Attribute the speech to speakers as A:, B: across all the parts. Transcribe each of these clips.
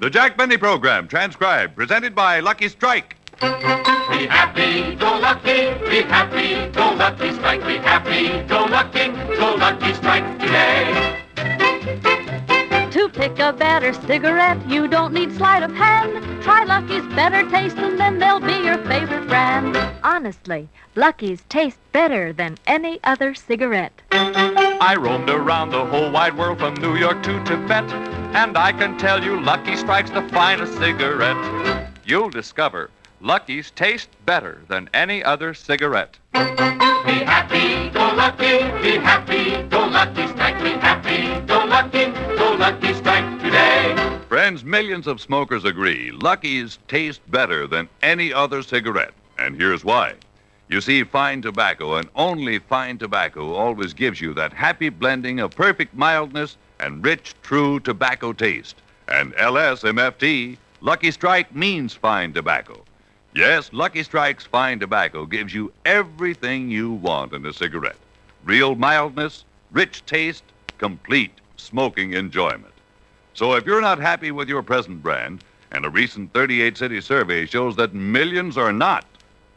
A: The Jack Benny Program, transcribed, presented by Lucky Strike.
B: Be happy, go lucky, be happy, go lucky strike, be happy, go lucky, go lucky strike today.
C: To pick a better cigarette, you don't need sleight of hand. Try Lucky's better taste, and then they'll be your favorite brand. Honestly, Lucky's taste better than any other cigarette.
D: I roamed around the whole wide world from New York to Tibet, and I can tell you Lucky Strike's the finest cigarette. You'll discover Lucky's taste better than any other cigarette.
B: Be happy, go lucky, be happy, go lucky strike, be happy, go lucky, go lucky strike today.
A: Friends, millions of smokers agree Lucky's taste better than any other cigarette. And here's why. You see, fine tobacco and only fine tobacco always gives you that happy blending of perfect mildness and rich, true tobacco taste. And LSMFT, Lucky Strike means fine tobacco. Yes, Lucky Strike's fine tobacco gives you everything you want in a cigarette real mildness, rich taste, complete smoking enjoyment. So if you're not happy with your present brand, and a recent 38 city survey shows that millions are not,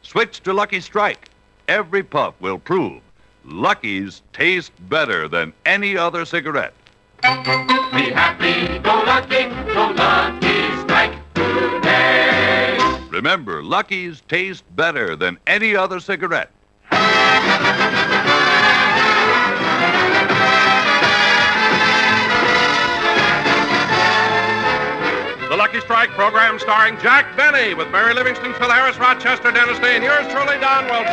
A: switch to Lucky Strike. Every puff will prove Lucky's taste better than any other cigarette.
B: Be happy, go lucky, go lucky strike today.
A: Remember, Lucky's taste better than any other cigarette.
E: Lucky Strike program starring Jack Benny with Mary Livingstone, Phil Harris, Rochester, Dennis Day, and yours truly, Don Wilson.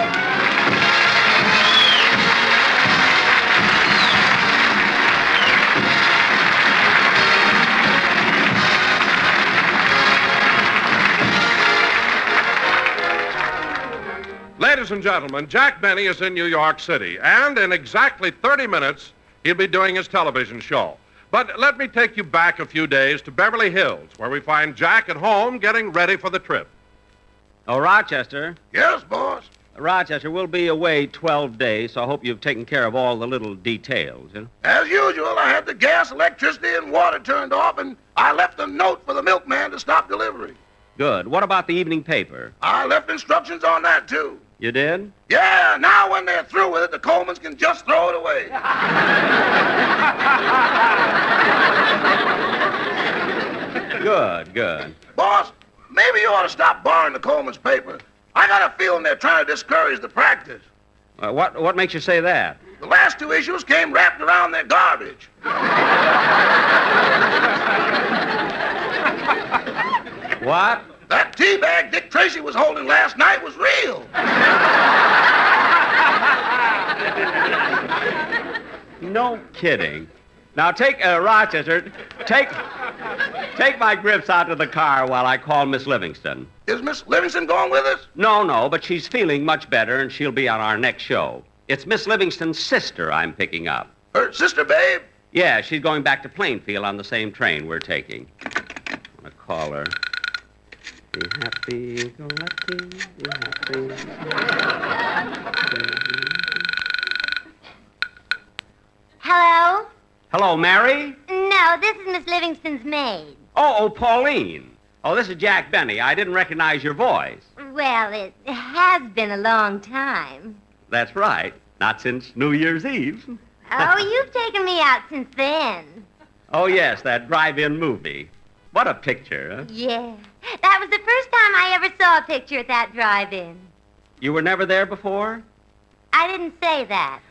E: Ladies and gentlemen, Jack Benny is in New York City, and in exactly 30 minutes, he'll be doing his television show. But let me take you back a few days to Beverly Hills, where we find Jack at home getting ready for the trip.
F: Oh, Rochester.
G: Yes, boss.
F: Rochester, we'll be away 12 days, so I hope you've taken care of all the little details. You know?
G: As usual, I had the gas, electricity, and water turned off, and I left a note for the milkman to stop delivery.
F: Good. What about the evening paper?
G: I left instructions on that, too.
F: You did?
G: Yeah, now when they're through with it, the Colmans can just throw it away.
F: Good, good.
G: Boss, maybe you ought to stop borrowing the Colman's paper. I got a feeling they're trying to discourage the practice.
F: Uh, what, what makes you say that?
G: The last two issues came wrapped around their garbage.
F: What?
G: That tea bag Dick Tracy was holding last night was real.
F: No kidding. Now take uh, Rochester, take take my grips out to the car while I call Miss Livingstone.
G: Is Miss Livingstone going with us?
F: No, no, but she's feeling much better and she'll be on our next show. It's Miss Livingstone's sister I'm picking up.
G: Her sister, babe?
F: Yeah, she's going back to Plainfield on the same train we're taking. I'm gonna call her. Be happy, go lucky, be happy.
H: Hello?
F: Hello, Mary?
H: No, this is Miss Livingstone's maid.
F: Oh, oh, Pauline. Oh, this is Jack Benny. I didn't recognize your voice.
H: Well, it has been a long time.
F: That's right. Not since New Year's Eve.
H: Oh, you've taken me out since then.
F: Oh, yes, that drive-in movie. What a picture, huh?
H: Yeah. That was the first time I ever saw a picture at that drive-in.
F: You were never there before?
H: I didn't say that.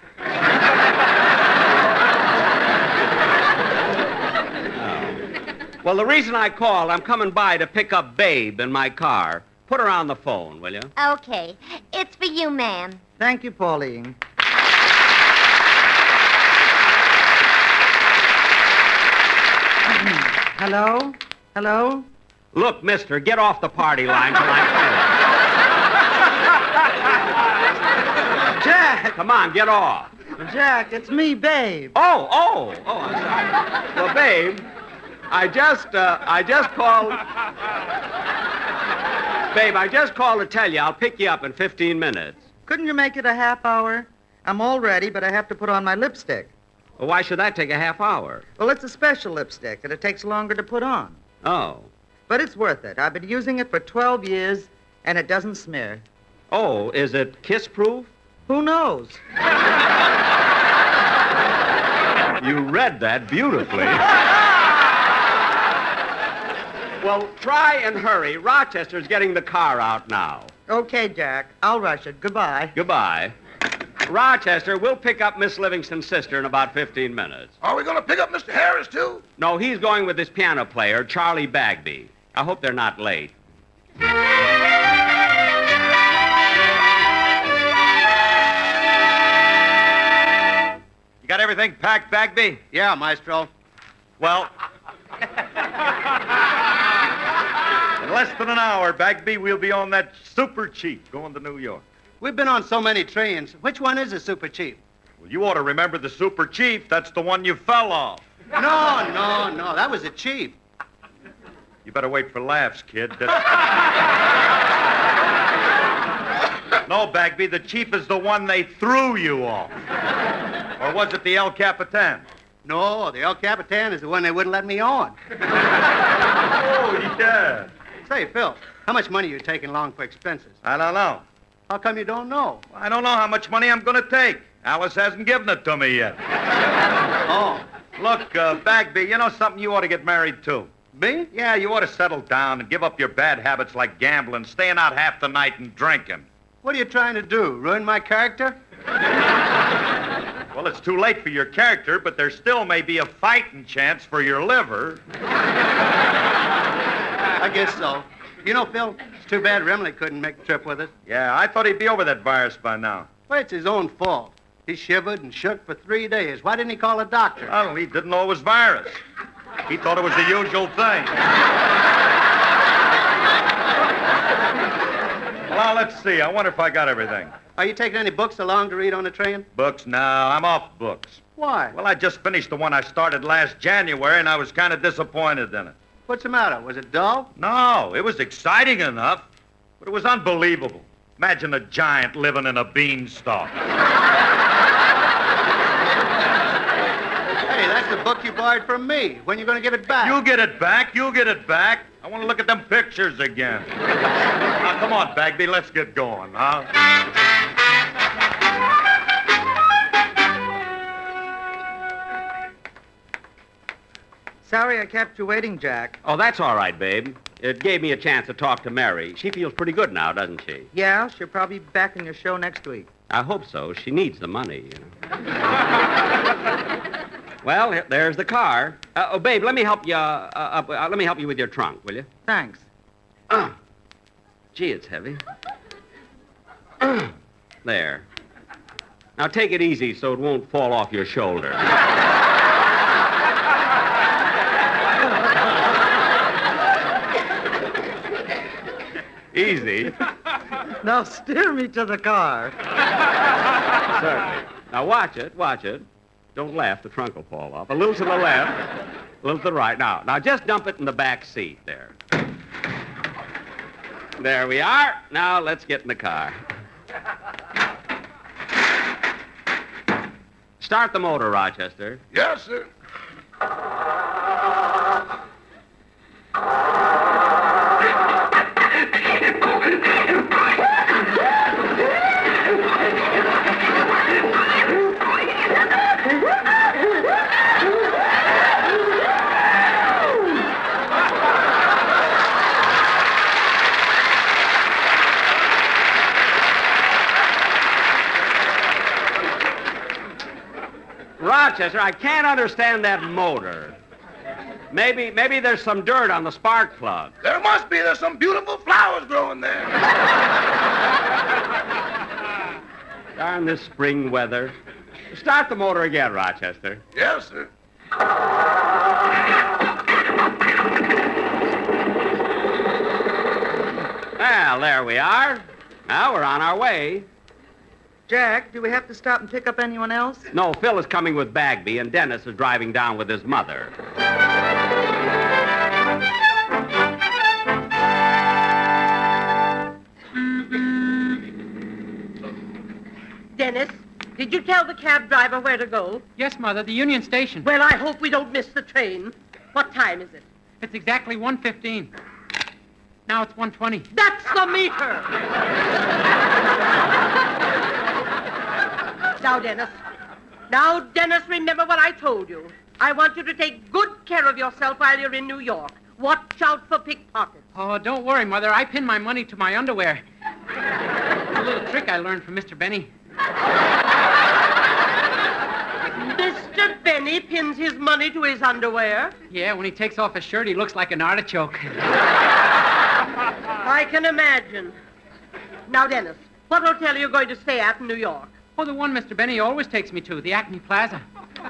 H: Oh.
F: Well, the reason I called, I'm coming by to pick up Babe in my car. Put her on the phone, will you?
H: Okay. It's for you, ma'am.
I: Thank you, Pauline. Hello? Hello?
F: Look, mister, get off the party line till I
I: Jack!
F: Come on, get off.
I: Jack, it's me, Babe.
F: Oh, oh, oh, I'm sorry. Well, Babe, I just, uh, I just called. Babe, I just called to tell you I'll pick you up in 15 minutes.
I: Couldn't you make it a half hour? I'm all ready, but I have to put on my lipstick.
F: Well, why should that take a half hour?
I: Well, it's a special lipstick, and it takes longer to put on.
F: Oh.
I: But it's worth it. I've been using it for 12 years, and it doesn't smear.
F: Oh, is it kiss proof?
I: Who knows?
F: You read that beautifully. well, try and hurry. Rochester's getting the car out now.
I: Okay, Jack. I'll rush it. Goodbye.
F: Goodbye. Rochester, we'll pick up Miss Livingstone's sister in about 15 minutes.
G: Are we going to pick up Mr. Harris, too?
F: No, he's going with his piano player, Charlie Bagby. I hope they're not late.
J: You got everything packed, Bagby?
K: Yeah, Maestro.
J: Well, in less than an hour, Bagby, we'll be on that super cheap going to New York.
K: We've been on so many trains. Which one is the super cheap?
J: Well, you ought to remember the super chief. That's the one you fell off.
K: No, no, no. That was a cheap.
J: You better wait for laughs, kid. No, Bagby, the chief is the one they threw you off. Or was it the El Capitan?
K: No, the El Capitan is the one they wouldn't let me on.
J: Oh, yeah.
K: Say, Phil, how much money are you taking along for expenses?
J: I don't know.
K: How come you don't know?
J: I don't know how much money I'm going to take. Alice hasn't given it to me yet.
K: Oh,
J: Look, uh, Bagby, you know something? You ought to get married, too.
K: Me?
J: Yeah, you ought to settle down and give up your bad habits like gambling, staying out half the night, and drinking.
K: What are you trying to do? Ruin my character?
J: Well, it's too late for your character, but there still may be a fighting chance for your liver.
K: I guess so. You know, Phil, it's too bad Remley couldn't make the trip with us.
J: Yeah, I thought he'd be over that virus by now.
K: Well, it's his own fault. He shivered and shook for three days. Why didn't he call a doctor?
J: Well, he didn't know it was virus. He thought it was the usual thing. well, let's see. I wonder if I got everything.
K: Are you taking any books along to read on the train?
J: Books? No, I'm off books.
K: Why?
J: Well, I just finished the one I started last January, and I was kind of disappointed in it.
K: What's the matter? Was it dull?
J: No, it was exciting enough, but it was unbelievable. Imagine a giant living in a beanstalk.
K: Hey, that's the book you borrowed from me. When you going to give it back?
J: You'll get it back. You'll get it back. I want to look at them pictures again. now, come on, Bagby. Let's get going, huh?
I: Sorry I kept you waiting, Jack.
F: Oh, that's all right, babe. It gave me a chance to talk to Mary. She feels pretty good now, doesn't she?
I: Yeah, she'll probably be back in your show next week.
F: I hope so. She needs the money, you know. well, there's the car. Uh, oh, babe, let me help you. Uh, uh, uh, let me help you with your trunk, will you?
I: Thanks.
F: Uh, gee, it's heavy. there. Now take it easy so it won't fall off your shoulder. easy.
I: Now steer me to the car.
F: Certainly. Now watch it, watch it. Don't laugh, the trunk will fall off. A little to the left, a little to the right. Now, now just dump it in the back seat there. There we are. Now let's get in the car. Start the motor, Rochester.
G: Yes, sir.
F: Rochester, I can't understand that motor. Maybe, maybe there's some dirt on the spark plug.
G: There must be. There's some beautiful flowers growing there.
F: Darn this spring weather. Start the motor again, Rochester.
G: Yes, sir.
F: Well, there we are. Now we're on our way.
I: Jack, do we have to stop and pick up anyone else?
F: No, Phil is coming with Bagby, and Dennis is driving down with his mother.
L: Dennis, Did you tell the cab driver where to go?
M: Yes, Mother, the Union Station.
L: Well, I hope we don't miss the train. What time is it?
M: It's exactly 1.15. Now it's 1.20.
L: That's the meter. now, Dennis. Now, Dennis, remember what I told you. I want you to take good care of yourself while you're in New York. Watch out for pickpockets.
M: Oh, don't worry, Mother. I pin my money to my underwear. a little trick I learned from Mr. Benny.
L: Mr. Benny pins his money to his underwear.
M: Yeah, when he takes off his shirt, he looks like an artichoke.
L: I can imagine. Now, Dennis, what hotel are you going to stay at in New York?
M: Oh, the one Mr. Benny always takes me to, the Acme Plaza.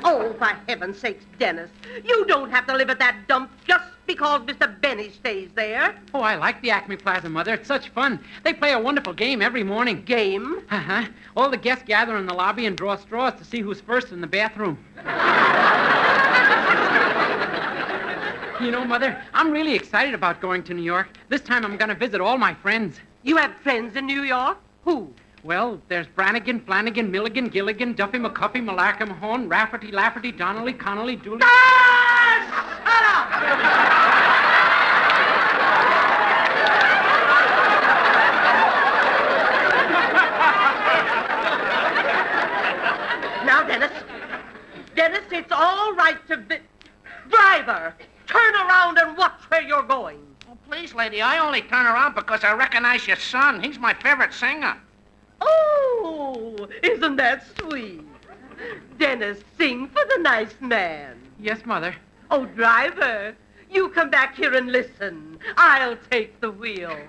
L: Oh, for heaven's sakes, Dennis. You don't have to live at that dump just because Mr. Benny stays there.
M: Oh, I like the Acme Plaza, Mother. It's such fun. They play a wonderful game every morning.
L: Game?
M: Uh-huh. All the guests gather in the lobby and draw straws to see who's first in the bathroom. you know, Mother, I'm really excited about going to New York. This time I'm going to visit all my friends.
L: You have friends in New York? Who?
M: Well, there's Brannigan, Flanagan, Milligan, Gilligan, Duffy, McCuffy, Malarkey, Mahone, Rafferty, Lafferty, Donnelly, Connolly, Dooley.
L: Ah, now, Dennis. Dennis, it's all right to vi- Driver, turn around and watch where you're going.
N: Oh, please, lady, I only turn around because I recognize your son. He's my favorite singer.
L: Oh, isn't that sweet? Dennis, sing for the nice man.
M: Yes, Mother.
L: Oh, driver, you come back here and listen. I'll take the wheel.
O: In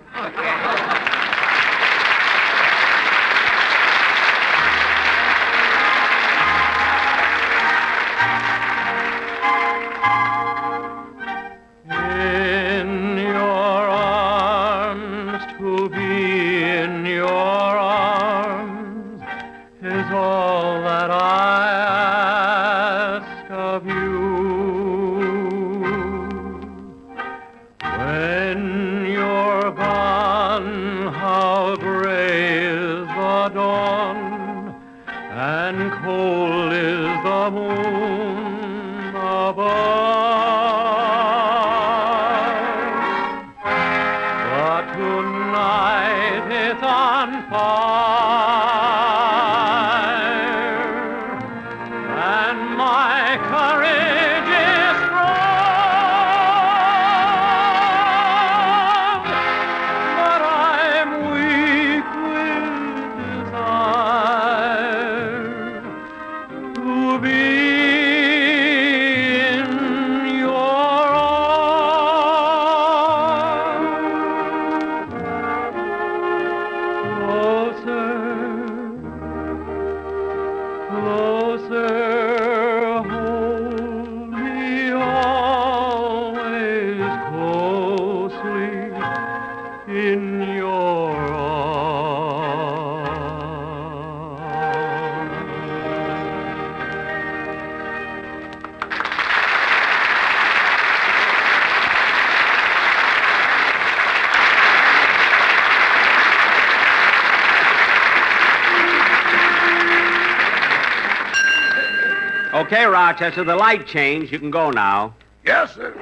F: Rochester, the light changed. You can go now.
G: Yes, sir.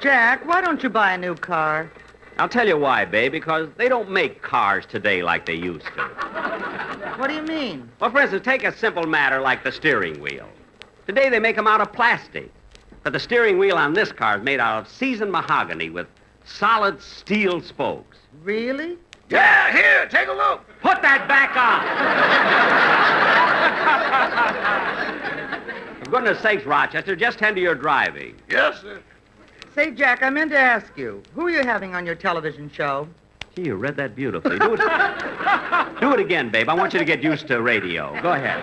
I: Jack, why don't you buy a new car?
F: I'll tell you why, babe, because they don't make cars today like they used to.
I: What do you mean?
F: Well, for instance, take a simple matter like the steering wheel. Today they make them out of plastic. But the steering wheel on this car is made out of seasoned mahogany with solid steel spokes.
I: Really?
G: Yeah, here, take a look.
F: Put that back on. For goodness sakes, Rochester, just tend to your driving.
G: Yes, sir.
I: Say, Jack, I meant to ask you, who are you having on your television show?
F: Gee, you read that beautifully. Do it, do it again, babe. I want you to get used to radio. Go ahead.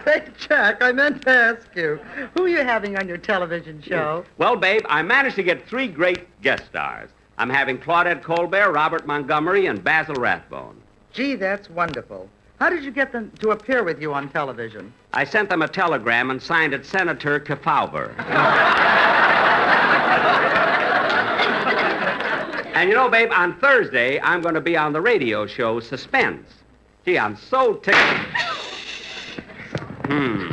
I: Say, Jack, I meant to ask you, who are you having on your television show?
F: Well, babe, I managed to get three great guest stars. I'm having Claudette Colbert, Robert Montgomery, and Basil Rathbone.
I: Gee, that's wonderful. How did you get them to appear with you on television?
F: I sent them a telegram and signed it Senator Kefauver. And you know, babe, on Thursday, I'm going to be on the radio show Suspense. Gee, I'm so tickled. Hmm.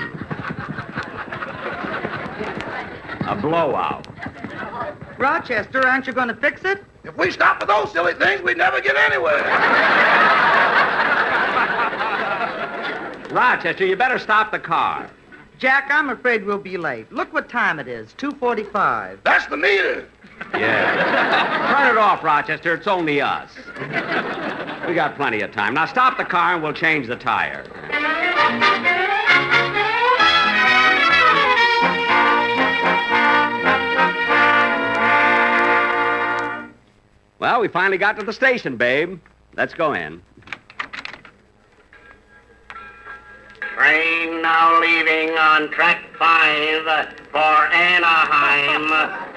F: A blowout.
I: Rochester, aren't you going to fix it?
G: If we stop with those silly things, we'd never get anywhere.
F: Rochester, you better stop the car.
I: Jack, I'm afraid we'll be late. Look what time it is, 2.45.
G: That's the meter.
F: Yeah. Turn it off, Rochester. It's only us. We got plenty of time. Now stop the car and we'll change the tire. Well, we finally got to the station, babe. Let's go in.
N: Train now leaving on track five for Anaheim,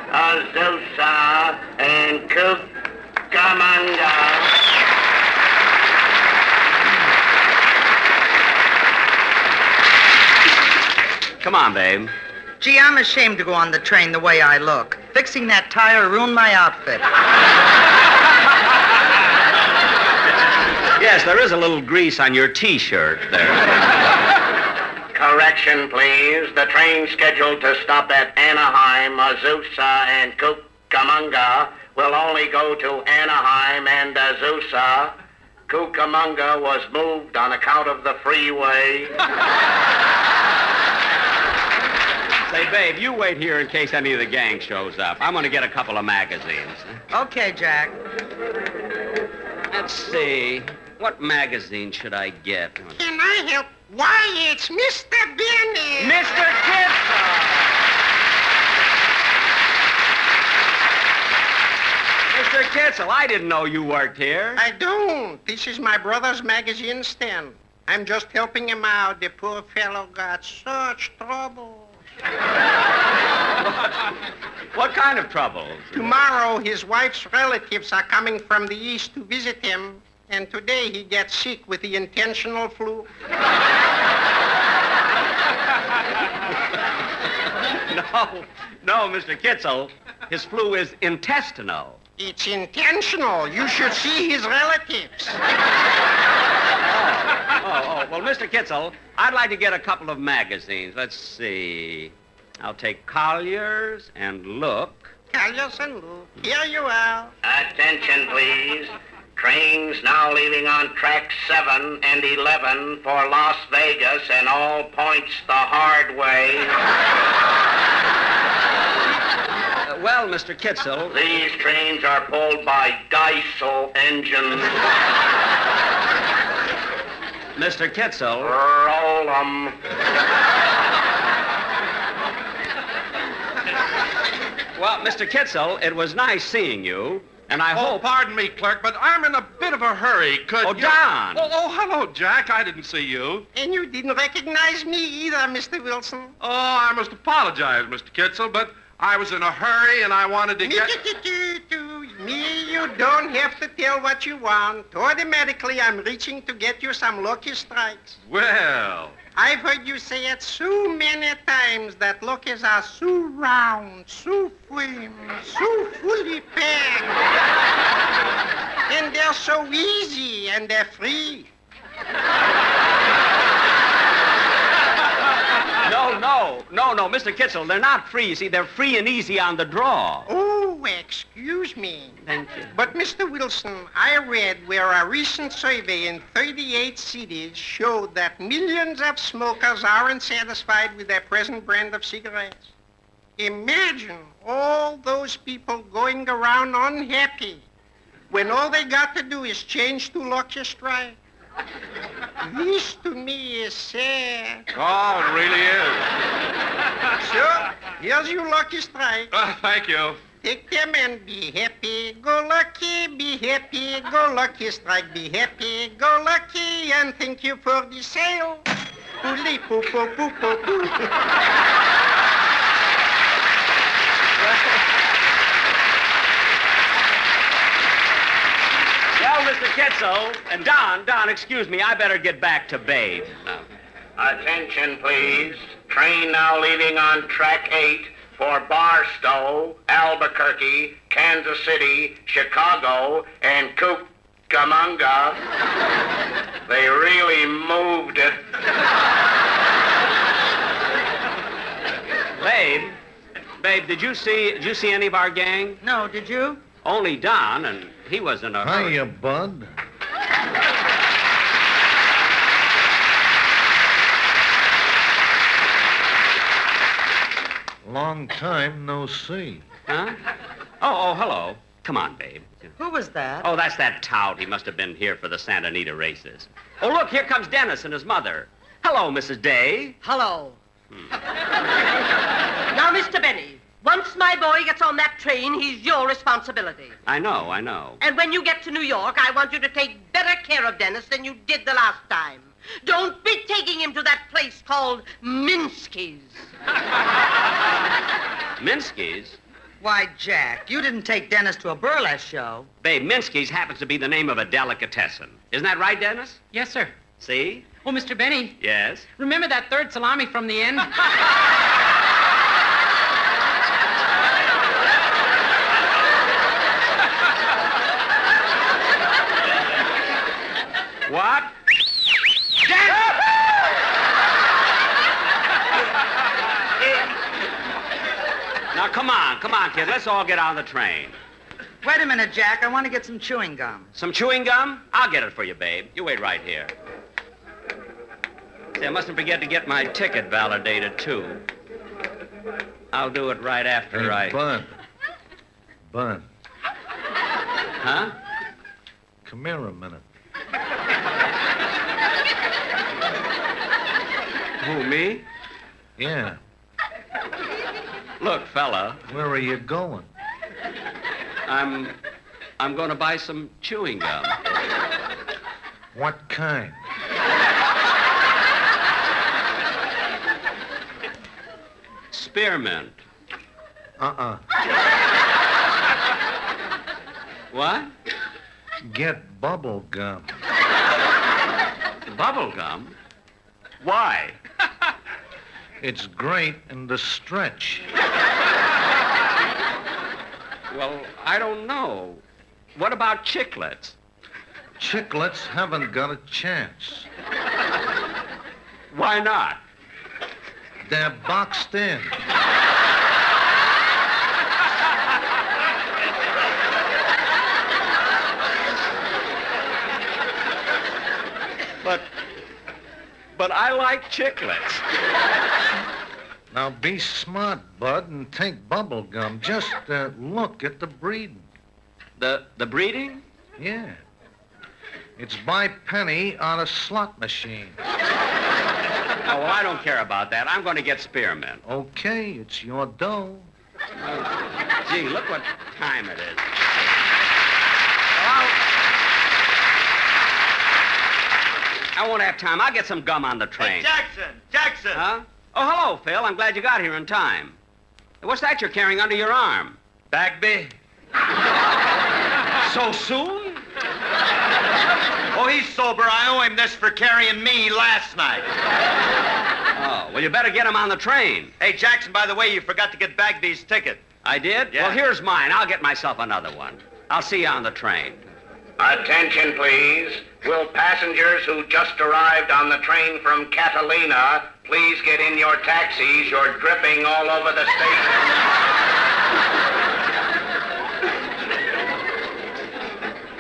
N: Azusa, and Cucamonga.
F: Come on, babe.
I: Gee, I'm ashamed to go on the train the way I look. Fixing that tire ruined my outfit.
F: Yes, there is a little grease on your T-shirt there.
N: Correction, please. The train scheduled to stop at Anaheim, Azusa, and Cucamonga will only go to Anaheim and Azusa. Cucamonga was moved on account of the freeway.
F: Say, babe, you wait here in case any of the gang shows up. I'm going to get a couple of magazines.
I: Okay, Jack.
F: Let's see. What magazine should I get?
N: Can I help? Why, it's Mr. Benny.
F: Mr. Kitzel! Mr. Kitzel, I didn't know you worked here.
P: I don't. This is my brother's magazine stand. I'm just helping him out. The poor fellow got such trouble.
F: What kind of troubles?
P: Tomorrow, his wife's relatives are coming from the east to visit him, and today he gets sick with the intentional flu.
F: No, no, Mr. Kitzel. His flu is intestinal.
P: It's intentional. You should see his relatives.
F: Oh, oh, oh. well, Mr. Kitzel, I'd like to get a couple of magazines. Let's see. I'll take Collier's and Look.
P: Collier's and Look. here you are.
N: Attention, please. Trains now leaving on track 7 and 11 for Las Vegas and all points the hard way.
F: Uh, well, Mr. Kitzel.
N: These trains are pulled by diesel engines.
F: Mr. Kitzel.
N: Roll 'em.
F: Well, Mr. Kitzel, it was nice seeing you, and I
E: oh,
F: hope.
E: pardon me, clerk, but I'm in a bit of a hurry. Could
F: Oh,
E: you...
F: Don!
E: Oh, oh, hello, Jack. I didn't see you.
P: And you didn't recognize me either, Mr. Wilson.
E: Oh, I must apologize, Mr. Kitzel, but I was in a hurry and I wanted to get.
P: Me, you don't have to tell what you want. Automatically, I'm reaching to get you some lucky strikes.
E: Well,
P: I've heard you say it so many times that lockies are so round, so firm, so fully packed. and they're so easy and they're free.
F: No, no, no, Mr. Kitzel, they're not free. You see, they're free and easy on the draw.
P: Oh, excuse me.
F: Thank you.
P: But, Mr. Wilson, I read where a recent survey in 38 cities showed that millions of smokers aren't satisfied with their present brand of cigarettes. Imagine all those people going around unhappy when all they got to do is change to Lucky Strike. This to me is sad.
E: oh, it really is.
P: Sure, here's your Lucky Strike.
E: Uh, thank you.
P: Take them and be happy, go lucky, be happy, go lucky, strike, be happy, go lucky, and thank you for the sale. Pooly poo poo poo poo poo.
F: Well, Mr. Kitzel, and Don, Don, excuse me, I better get back to Babe.
N: Uh, attention, please. Train now leaving on track 8 for Barstow, Albuquerque, Kansas City, Chicago, and Cucamonga. they really moved it.
F: Babe, babe, did you see did you see any of our gang?
I: No, did you?
F: Only Don, and he was in a hurry.
Q: Hiya, Bud. Long time no see.
F: Huh? Oh, oh, hello. Come on, babe.
I: Who was that?
F: Oh, that's that tout. He must have been here for the Santa Anita races. Oh, look, here comes Dennis and his mother. Hello, Mrs. Day.
L: Hello. Hmm. now, Mr. Benny, once my boy gets on that train, he's your responsibility.
F: I know, I know.
L: And when you get to New York, I want you to take better care of Dennis than you did the last time. Don't be taking him to that place called Minsky's.
F: Minsky's?
I: Why, Jack, you didn't take Dennis to a burlesque show.
F: Babe, Minsky's happens to be the name of a delicatessen. Isn't that right, Dennis?
M: Yes, sir.
F: See?
M: Oh, Mr. Benny,
F: Yes.
M: remember that third salami from the end?
F: What? Now, come on, come on, kid. Let's all get on the train.
I: Wait a minute, Jack. I want to get some chewing gum.
F: Some chewing gum? I'll get it for you, babe. You wait right here. See, I mustn't forget to get my ticket validated, too. I'll do it right after
Q: Hey,
F: I.
Q: Bud. Bud,
F: Huh?
Q: come here a minute.
F: Who, me?
Q: Yeah.
F: Look, fella,
Q: Where are you going?
F: I'm. I'm going to buy some chewing gum.
Q: What kind?
F: Spearmint.
Q: Uh-uh.
F: What?
Q: Get bubble gum.
F: Bubble gum? Why?
Q: It's great in the stretch.
F: Well, I don't know. What about chiclets?
Q: Chiclets haven't got a chance.
F: Why not?
Q: They're boxed in.
F: But. But I like chiclets.
Q: Now be smart, Bud, and take bubble gum. Just uh, look at the breeding.
F: The the breeding?
Q: Yeah. It's by penny on a slot machine.
F: Oh, well, I don't care about that. I'm going to get spearmint.
Q: Okay, it's your dough.
F: Oh, gee, look what time it is. I won't have time. I'll get some gum on the train.
J: Hey, Jackson! Jackson!
F: Huh? Oh, hello, Phil. I'm glad you got here in time. What's that you're carrying under your arm?
J: Bagby?
F: So soon?
J: Oh, he's sober. I owe him this for carrying me last night.
F: Oh, well, you better get him on the train.
J: Hey, Jackson, by the way, you forgot to get Bagby's ticket.
F: I did?
J: Yeah.
F: Well, here's mine. I'll get myself another one. I'll see you on the train.
N: Attention, please. Will passengers who just arrived on the train from Catalina please get in your taxis? You're dripping all over the station.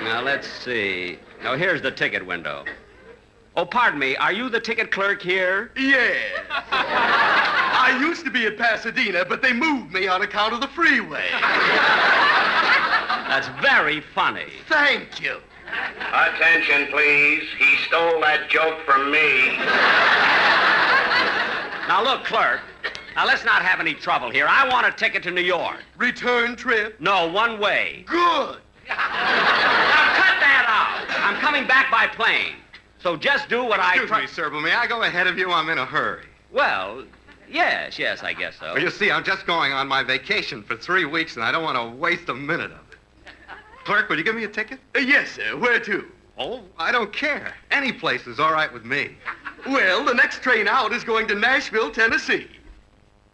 F: Now, let's see. Now, here's the ticket window. Oh, pardon me. Are you the ticket clerk here?
R: Yes. I used to be at Pasadena, but they moved me on account of the freeway.
F: That's very funny.
R: Thank you.
N: Attention, please. He stole that joke from me.
F: Now, look, clerk. Now, let's not have any trouble here. I want a ticket to New York.
R: Return trip?
F: No, one way.
R: Good.
F: Now, cut that out. I'm coming back by plane. So just do what I...
R: Excuse me, sir, but may I go ahead of you? I'm in a hurry.
F: Well, yes, yes, I guess so.
R: Well, you see, I'm just going on my vacation for three weeks, and I don't want to waste a minute of it. Clerk, will you give me a ticket? Uh, yes, sir. Where to? Oh, I don't care. Any place is all right with me. Well, the next train out is going to Nashville, Tennessee.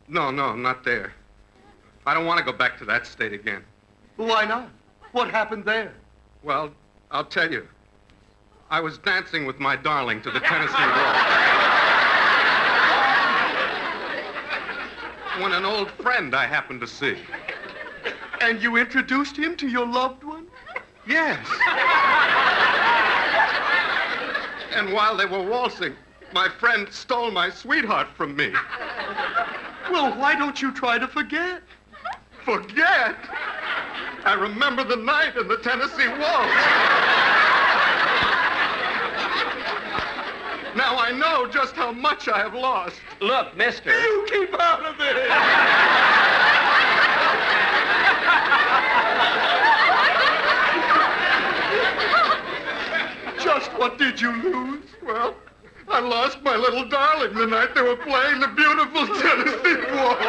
R: No, no, not there. I don't want to go back to that state again. Why not? What happened there? Well, I'll tell you. I was dancing with my darling to the Tennessee Waltz. when an old friend I happened to see. And you introduced him to your loved one? Yes. And while they were waltzing, my friend stole my sweetheart from me. Well, why don't you try to forget? Forget? I remember the night in the Tennessee Waltz. Now I know just how much I have lost.
F: Look, mister.
R: You keep out of it. Just what did you lose? Well, I lost my little darling the night they were playing the beautiful Tennessee Waltz.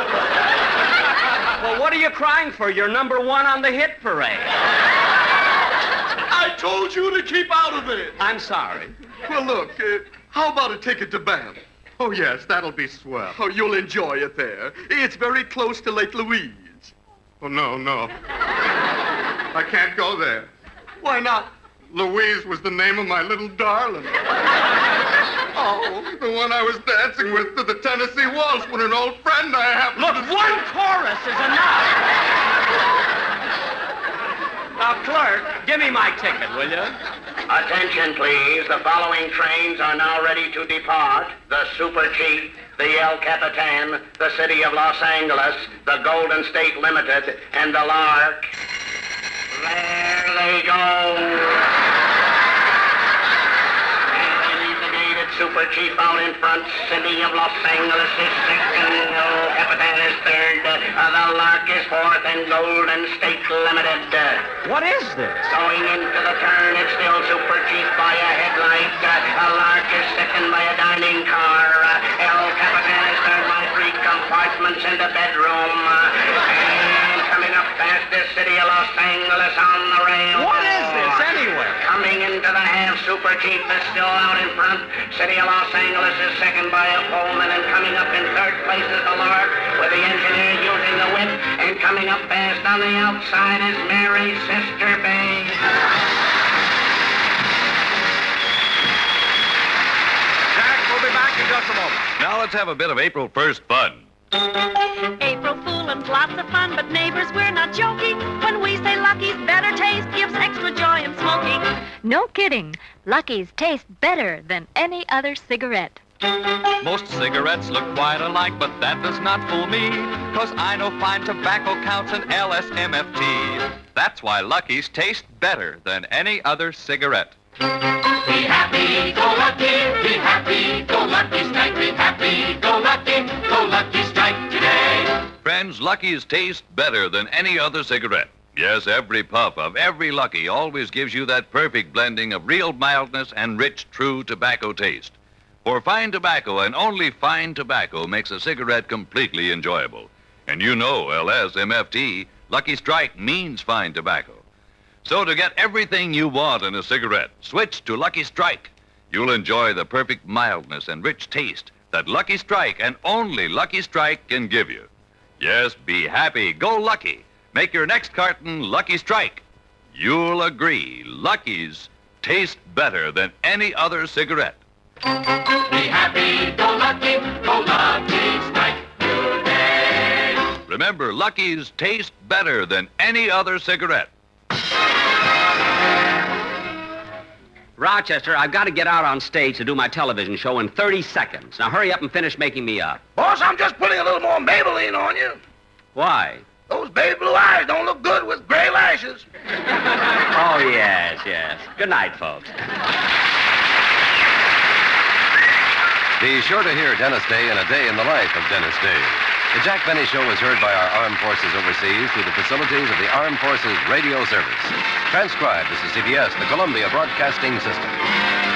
F: Well, what are you crying for? You're number one on the hit parade.
R: I told you to keep out of it.
F: I'm sorry.
R: Well, look, uh, how about a ticket to Banff? Oh, yes, that'll be swell. Oh, you'll enjoy it there. It's very close to Lake Louise. Oh, no, no. I can't go there. Why not? Louise was the name of my little darling. Oh, the one I was dancing with to the Tennessee Waltz when an old friend I happened
F: Look,
R: to
F: one chorus is enough. Now, clerk, give me my ticket, will you?
N: Attention, please. The following trains are now ready to depart. The Super Chief, the El Capitan, the City of Los Angeles, the Golden State Limited, and the Lark. There they go. And leave the gate at Super Chief out in front. City of Los Angeles is second. El Capitan is third. Uh, the Lark is fourth, and Golden State Limited.
F: What is this?
N: Going into the turn, it's still Super Chief by a headlight. Uh, a Lark is second by a dining car. Uh, El Capitan is third by three compartments in the bedroom. Uh, and coming up past the city of Los Angeles on the rail.
F: What is this, anyway?
N: Coming into the half, Super Chief is still out in front. City of Los Angeles is second by a Pullman, and coming up in third place is the Lark, with the engineer using the whip. And coming up fast on the outside is Mary's sister Babe.
A: Jack, we'll be back in just a moment. Now let's have a bit of April 1st fun.
C: April Fool and lots of fun, but neighbors, we're not joking. When we say Lucky's No kidding. Lucky's taste better than any other cigarette.
D: Most cigarettes look quite alike, but that does not fool me. Cause I know fine tobacco counts in LSMFT. That's why Lucky's taste better than any other cigarette.
B: Be happy, go lucky, be happy, go lucky strike, be happy, go lucky, go lucky strike today.
A: Friends, Lucky's taste better than any other cigarette. Yes, every puff of every Lucky always gives you that perfect blending of real mildness and rich, true tobacco taste. For fine tobacco and only fine tobacco makes a cigarette completely enjoyable. And you know LSMFT, Lucky Strike means fine tobacco. So to get everything you want in a cigarette, switch to Lucky Strike. You'll enjoy the perfect mildness and rich taste that Lucky Strike and only Lucky Strike can give you. Yes, be happy, go lucky. Make your next carton Lucky Strike. You'll agree, Lucky's taste better than any other cigarette.
B: Be happy, go lucky, go lucky strike today.
A: Remember, Lucky's taste better than any other cigarette.
F: Rochester, I've got to get out on stage to do my television show in 30 seconds. Now hurry up and finish making me up.
G: Boss, I'm just putting a little more Maybelline on you.
F: Why?
G: Those baby blue eyes don't look good with gray lashes.
F: Oh, yes, yes. Good night, folks.
S: Be sure to hear Dennis Day in a day in the life of Dennis Day. The Jack Benny Show is heard by our armed forces overseas through the facilities of the Armed Forces Radio Service. Transcribed, this is CBS, the Columbia Broadcasting System.